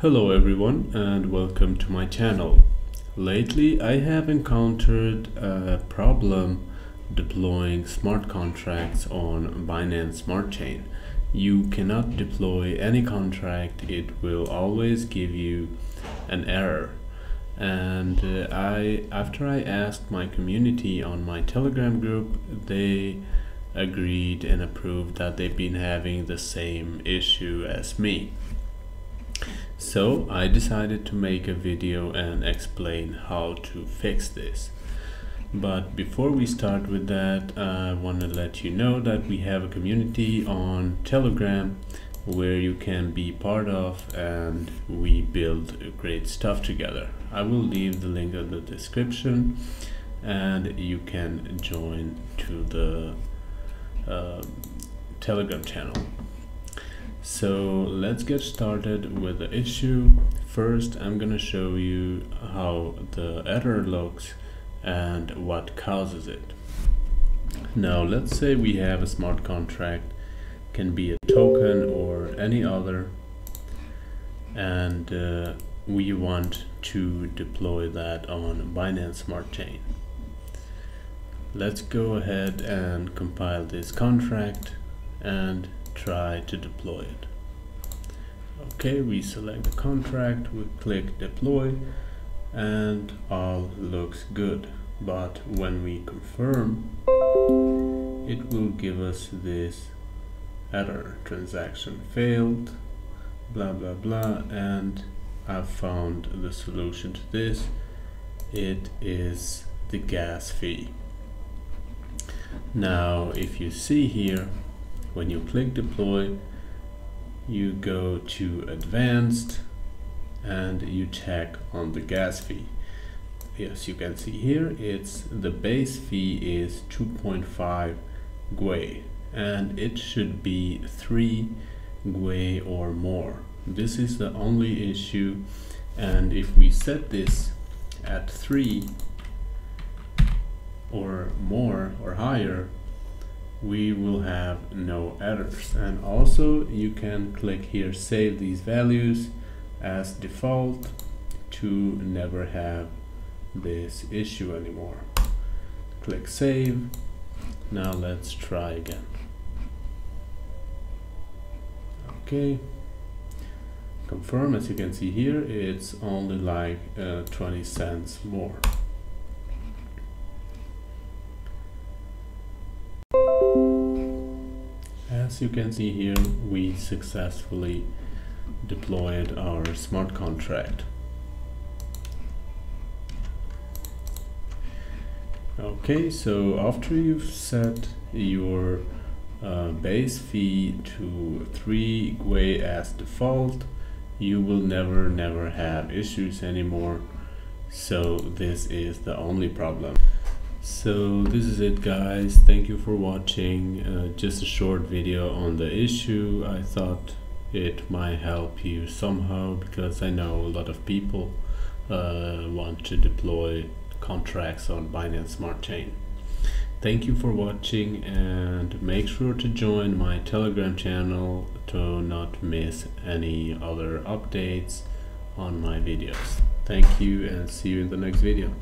Hello everyone and welcome to my channel. Lately I have encountered a problem deploying smart contracts on Binance Smart Chain. You cannot deploy any contract, it will always give you an error. And uh, I after I asked my community on my Telegram group, they agreed and approved that they've been having the same issue as me. So I decided to make a video and explain how to fix this. But before we start with that, I want to let you know that we have a community on Telegram where you can be part of and we build great stuff together. I will leave the link in the description and you can join to the uh, Telegram channel. So let's get started with the issue. First, I'm gonna show you how the error looks and what causes it. Now, let's say we have a smart contract, can be a token or any other, and uh, we want to deploy that on Binance Smart Chain. Let's go ahead and compile this contract and try to deploy it. Okay, we select the contract, we click deploy and all looks good. But when we confirm, it will give us this error, transaction failed, blah blah blah, and I've found the solution to this. It is the gas fee. Now, if you see here, when you click deploy you go to advanced and you check on the gas fee. Yes you can see here it's the base fee is 2.5 gwei and it should be 3 gwei or more. This is the only issue and if we set this at 3 or more or higher we will have no errors. And also you can click here save these values as default to never have this issue anymore. Click save. Now let's try again. Okay. Confirm as you can see here it's only like uh, 20 cents more as you can see here we successfully deployed our smart contract. Okay so after you've set your uh, base fee to 3 gwei as default you will never never have issues anymore. So this is the only problem so this is it guys. Thank you for watching. Uh, just a short video on the issue. I thought it might help you somehow because i know a lot of people uh, want to deploy contracts on binance smart chain. Thank you for watching and make sure to join my telegram channel to not miss any other updates on my videos. Thank you and see you in the next video